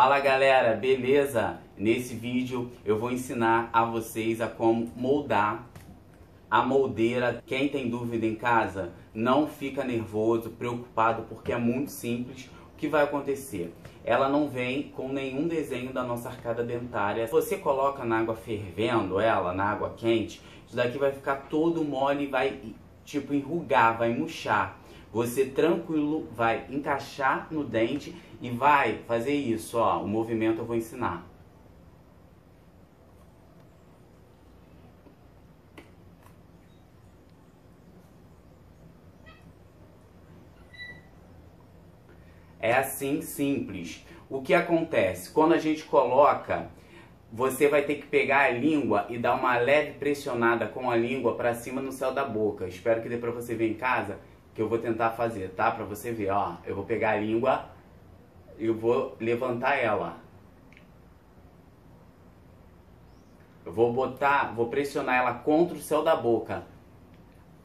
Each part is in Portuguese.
Fala galera, beleza? Nesse vídeo eu vou ensinar a vocês a como moldar a moldeira. Quem tem dúvida em casa, não fica nervoso, preocupado, porque é muito simples. O que vai acontecer? Ela não vem com nenhum desenho da nossa arcada dentária. Você coloca na água fervendo ela, na água quente, isso daqui vai ficar todo mole e vai tipo enrugar, vai murchar. Você tranquilo vai encaixar no dente e vai fazer isso, ó. O movimento eu vou ensinar. É assim simples. O que acontece? Quando a gente coloca, você vai ter que pegar a língua e dar uma leve pressionada com a língua para cima no céu da boca. Espero que dê para você ver em casa que eu vou tentar fazer, tá? Para você ver, ó. Eu vou pegar a língua e vou levantar ela. Eu vou botar, vou pressionar ela contra o céu da boca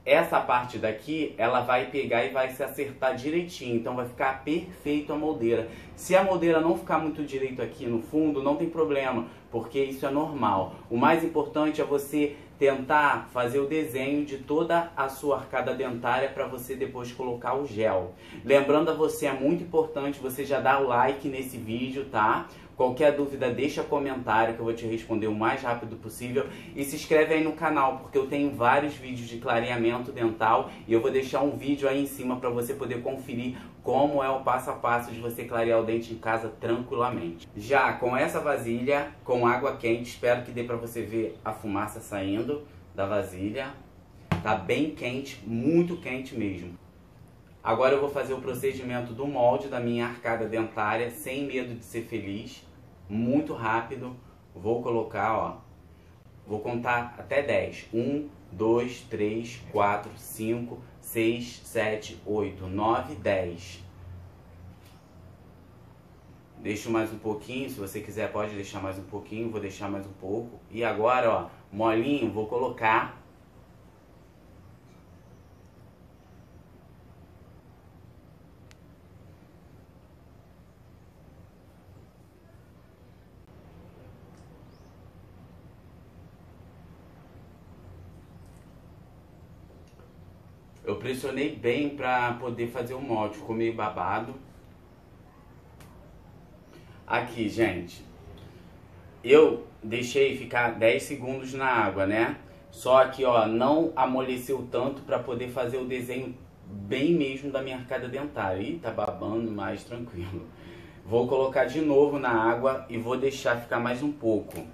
essa parte daqui, ela vai pegar e vai se acertar direitinho, então vai ficar perfeito a moldeira. Se a moldeira não ficar muito direito aqui no fundo, não tem problema, porque isso é normal. O mais importante é você tentar fazer o desenho de toda a sua arcada dentária para você depois colocar o gel. Lembrando a você, é muito importante você já dar o like nesse vídeo, tá? Qualquer dúvida, deixa comentário que eu vou te responder o mais rápido possível. E se inscreve aí no canal, porque eu tenho vários vídeos de clareamento dental e eu vou deixar um vídeo aí em cima para você poder conferir como é o passo a passo de você clarear o dente em casa tranquilamente. Já com essa vasilha, com água quente, espero que dê para você ver a fumaça saindo da vasilha. Tá bem quente, muito quente mesmo. Agora eu vou fazer o procedimento do molde da minha arcada dentária sem medo de ser feliz, muito rápido. Vou colocar, ó, vou contar até 10. 1, 2, 3, 4, 5, 6, 7, 8, 9, 10. Deixo mais um pouquinho, se você quiser pode deixar mais um pouquinho, vou deixar mais um pouco. E agora, ó, molinho, vou colocar Eu pressionei bem para poder fazer o molde, ficou meio babado. Aqui, gente, eu deixei ficar 10 segundos na água, né? Só que, ó, não amoleceu tanto para poder fazer o desenho bem mesmo da minha arcada dentária. Ih, tá babando mais tranquilo. Vou colocar de novo na água e vou deixar ficar mais um pouco.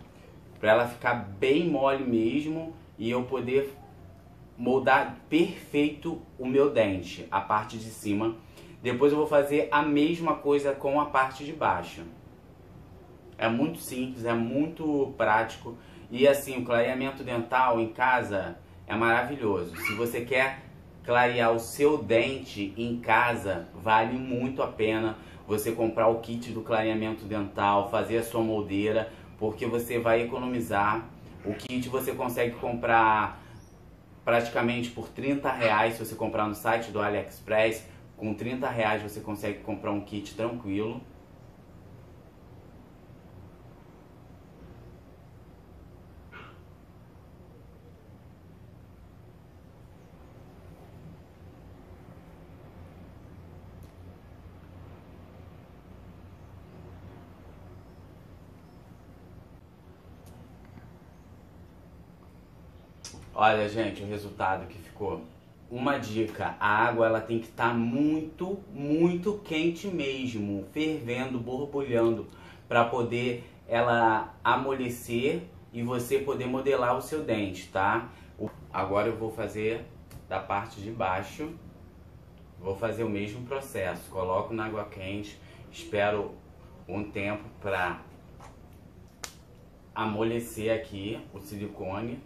Pra ela ficar bem mole mesmo e eu poder moldar perfeito o meu dente, a parte de cima. Depois eu vou fazer a mesma coisa com a parte de baixo. É muito simples, é muito prático. E assim, o clareamento dental em casa é maravilhoso. Se você quer clarear o seu dente em casa, vale muito a pena você comprar o kit do clareamento dental, fazer a sua moldeira, porque você vai economizar. O kit você consegue comprar praticamente por 30 reais se você comprar no site do AliExpress. Com 30 reais você consegue comprar um kit tranquilo. Olha, gente, o resultado que ficou. Uma dica, a água ela tem que estar tá muito, muito quente mesmo, fervendo, borbulhando, para poder ela amolecer e você poder modelar o seu dente, tá? Agora eu vou fazer da parte de baixo, vou fazer o mesmo processo, coloco na água quente, espero um tempo para amolecer aqui o silicone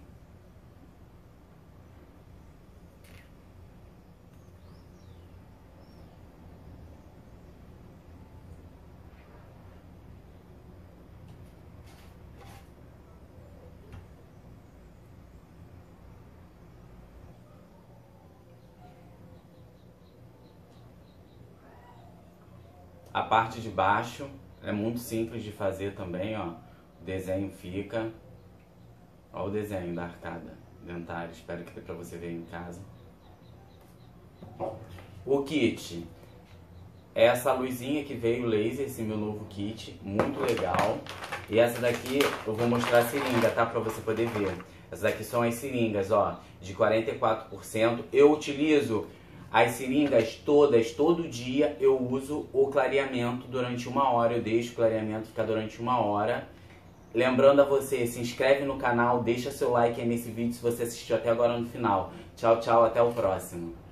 A parte de baixo é muito simples de fazer também, ó. O desenho fica. Ó o desenho da arcada dentária. Espero que dê pra você ver em casa. O kit. Essa luzinha que veio laser, esse meu novo kit, muito legal. E essa daqui eu vou mostrar a seringa, tá? Pra você poder ver. Essas daqui são as seringas, ó, de 44%. Eu utilizo as seringas todas, todo dia eu uso o clareamento durante uma hora. Eu deixo o clareamento ficar durante uma hora. Lembrando a você, se inscreve no canal, deixa seu like aí nesse vídeo se você assistiu até agora no final. Tchau, tchau, até o próximo.